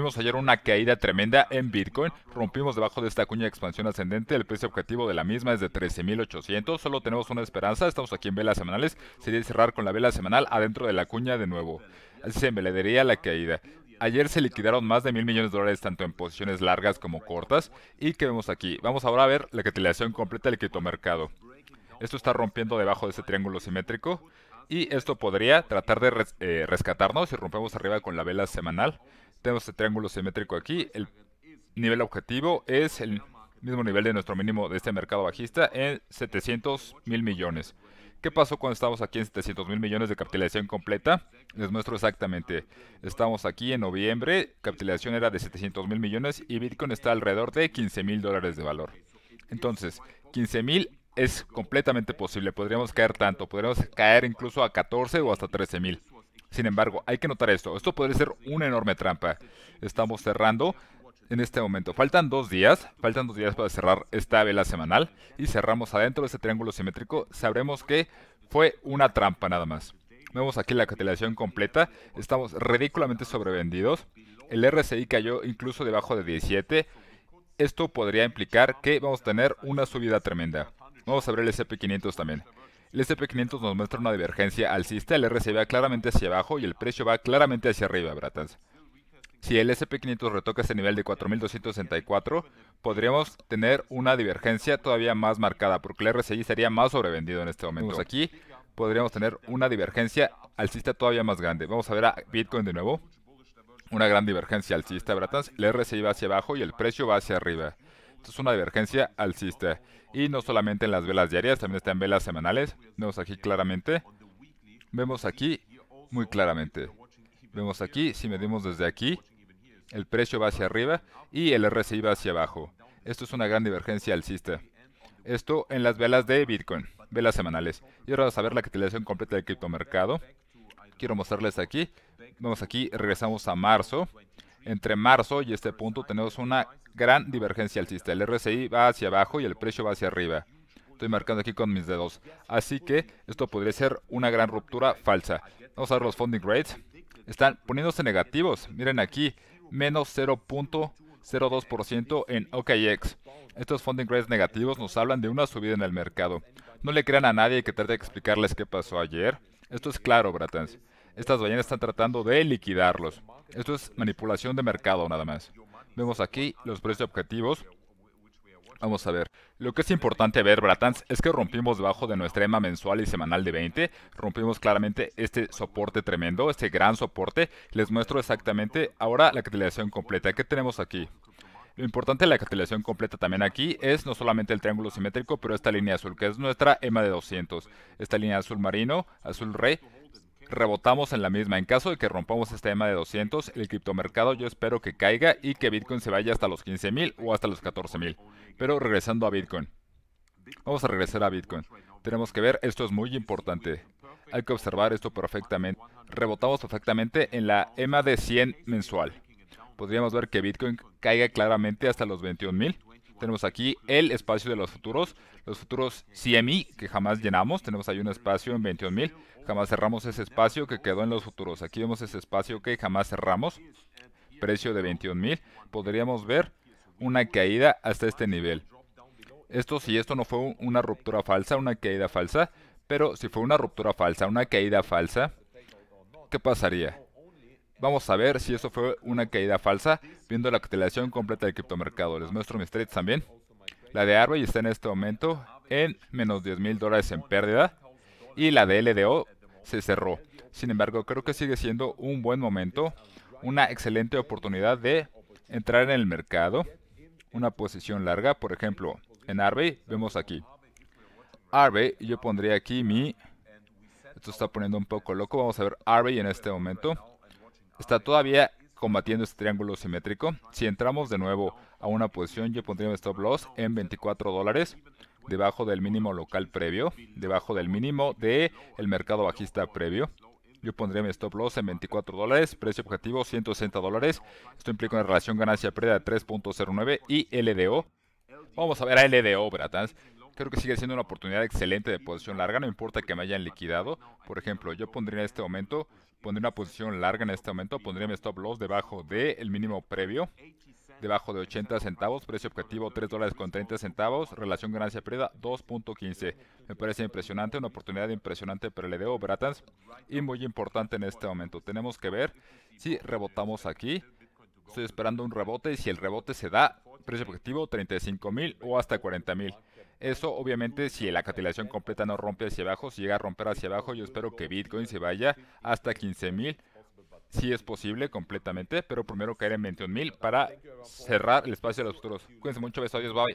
Vimos ayer una caída tremenda en Bitcoin, rompimos debajo de esta cuña de expansión ascendente, el precio objetivo de la misma es de 13.800, solo tenemos una esperanza, estamos aquí en velas semanales, sería cerrar con la vela semanal adentro de la cuña de nuevo. Así se embeledaría la caída. Ayer se liquidaron más de mil millones de dólares tanto en posiciones largas como cortas. ¿Y qué vemos aquí? Vamos ahora a ver la capitalización completa del criptomercado. Esto está rompiendo debajo de ese triángulo simétrico. Y esto podría tratar de eh, rescatarnos si rompemos arriba con la vela semanal. Tenemos este triángulo simétrico aquí. El nivel objetivo es el mismo nivel de nuestro mínimo de este mercado bajista en 700 mil millones. ¿Qué pasó cuando estamos aquí en 700 mil millones de capitalización completa? Les muestro exactamente. Estamos aquí en noviembre, capitalización era de 700 mil millones y Bitcoin está alrededor de 15 mil dólares de valor. Entonces, 15 mil es completamente posible. Podríamos caer tanto, podríamos caer incluso a 14 o hasta 13 mil. Sin embargo, hay que notar esto. Esto podría ser una enorme trampa. Estamos cerrando en este momento. Faltan dos días, faltan dos días para cerrar esta vela semanal y cerramos adentro de este triángulo simétrico. Sabremos que fue una trampa nada más. Vemos aquí la capitalización completa, estamos ridículamente sobrevendidos. El RSI cayó incluso debajo de 17. Esto podría implicar que vamos a tener una subida tremenda. Vamos a ver el SP500 también. El SP500 nos muestra una divergencia alcista, el RSI va claramente hacia abajo y el precio va claramente hacia arriba, Bratans. Si el SP500 retoca ese nivel de 4264, podríamos tener una divergencia todavía más marcada, porque el RSI sería más sobrevendido en este momento. Aquí podríamos tener una divergencia alcista todavía más grande. Vamos a ver a Bitcoin de nuevo. Una gran divergencia alcista, Bratans. El RSI va hacia abajo y el precio va hacia arriba. Esto es una divergencia alcista. Y no solamente en las velas diarias, también está en velas semanales. Vemos aquí claramente. Vemos aquí muy claramente. Vemos aquí, si medimos desde aquí, el precio va hacia arriba y el RSI va hacia abajo. Esto es una gran divergencia alcista. Esto en las velas de Bitcoin, velas semanales. Y ahora vamos a ver la capitalización completa del criptomercado. Quiero mostrarles aquí. Vamos aquí, regresamos a marzo. Entre marzo y este punto tenemos una gran divergencia alcista. El RSI va hacia abajo y el precio va hacia arriba. Estoy marcando aquí con mis dedos. Así que esto podría ser una gran ruptura falsa. Vamos a ver los funding rates. Están poniéndose negativos. Miren aquí, menos 0.02% en OKX. Estos funding rates negativos nos hablan de una subida en el mercado. No le crean a nadie que trate de explicarles qué pasó ayer. Esto es claro, Bratans. Estas ballenas están tratando de liquidarlos. Esto es manipulación de mercado nada más. Vemos aquí los precios objetivos. Vamos a ver. Lo que es importante ver, Bratans, es que rompimos debajo de nuestra EMA mensual y semanal de 20. Rompimos claramente este soporte tremendo, este gran soporte. Les muestro exactamente ahora la capitalización completa. ¿Qué tenemos aquí? Lo importante de la capitalización completa también aquí es no solamente el triángulo simétrico, pero esta línea azul, que es nuestra EMA de 200. Esta línea azul marino, azul rey, rebotamos en la misma. En caso de que rompamos este EMA de 200, el criptomercado yo espero que caiga y que Bitcoin se vaya hasta los 15.000 o hasta los 14.000. Pero regresando a Bitcoin. Vamos a regresar a Bitcoin. Tenemos que ver, esto es muy importante. Hay que observar esto perfectamente. Rebotamos perfectamente en la EMA de 100 mensual. Podríamos ver que Bitcoin caiga claramente hasta los 21.000. Tenemos aquí el espacio de los futuros, los futuros CMI que jamás llenamos. Tenemos ahí un espacio en 21.000. Jamás cerramos ese espacio que quedó en los futuros. Aquí vemos ese espacio que jamás cerramos. Precio de 21.000. Podríamos ver una caída hasta este nivel. Esto si esto no fue una ruptura falsa, una caída falsa, pero si fue una ruptura falsa, una caída falsa, ¿qué pasaría? Vamos a ver si eso fue una caída falsa, viendo la cotización completa del criptomercado. Les muestro mis trades también. La de Arbey está en este momento en menos 10 mil dólares en pérdida. Y la de LDO se cerró. Sin embargo, creo que sigue siendo un buen momento, una excelente oportunidad de entrar en el mercado. Una posición larga, por ejemplo, en Arbey vemos aquí. Arbey, yo pondría aquí mi... Esto está poniendo un poco loco. Vamos a ver Arbey en este momento. Está todavía combatiendo este triángulo simétrico. Si entramos de nuevo a una posición, yo pondría mi stop loss en 24 dólares, debajo del mínimo local previo, debajo del mínimo del el mercado bajista previo. Yo pondría mi stop loss en 24 dólares, precio objetivo 160 dólares. Esto implica una relación ganancia-pérdida de 3.09 y LDO. Vamos a ver a LDO, Bratans. Creo que sigue siendo una oportunidad excelente de posición larga, no importa que me hayan liquidado. Por ejemplo, yo pondría en este momento pondría una posición larga en este momento, pondría mi stop loss debajo del mínimo previo, debajo de 80 centavos, precio objetivo 3 dólares con 30 centavos, relación ganancia pérdida 2.15. Me parece impresionante, una oportunidad impresionante para el EDO Bratans y muy importante en este momento. Tenemos que ver si rebotamos aquí. Estoy esperando un rebote y si el rebote se da, precio objetivo 35 mil o hasta 40 mil. Eso obviamente si la cancelación completa no rompe hacia abajo, si llega a romper hacia abajo, yo espero que Bitcoin se vaya hasta 15 mil. Si es posible completamente, pero primero caer en 21 mil para cerrar el espacio de los futuros. Cuídense mucho, besos, adiós, bye.